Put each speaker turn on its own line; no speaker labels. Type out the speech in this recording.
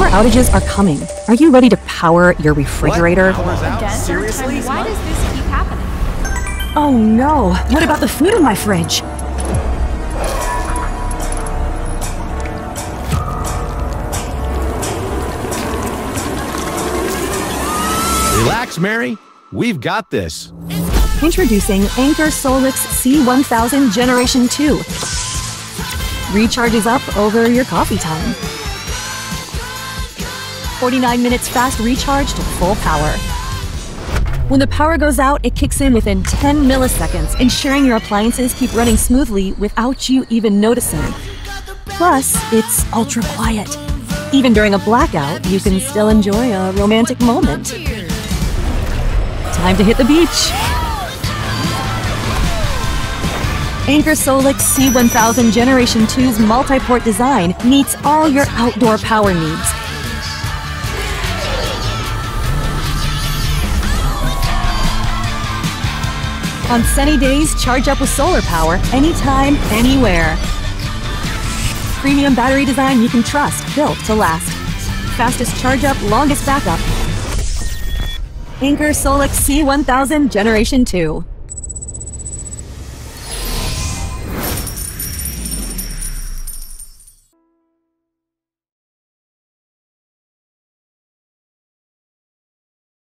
Summer outages are coming. Are you ready to power your refrigerator?
Again?
Seriously?
Why does this keep happening?
Oh no! What about the food in my fridge?
Relax, Mary. We've got this.
Introducing Anker SOLIX C1000 Generation 2. Recharges up over your coffee time. 49 minutes fast recharge to full power. When the power goes out, it kicks in within 10 milliseconds, ensuring your appliances keep running smoothly without you even noticing. Plus, it's ultra quiet. Even during a blackout, you can still enjoy a romantic moment. Time to hit the beach. Anker SOLIX C1000 Generation 2's multi-port design meets all your outdoor power needs. On sunny days, charge up with solar power anytime, anywhere. Premium battery design you can trust, built to last. Fastest charge up, longest backup. Anker SOLIX C1000 Generation 2.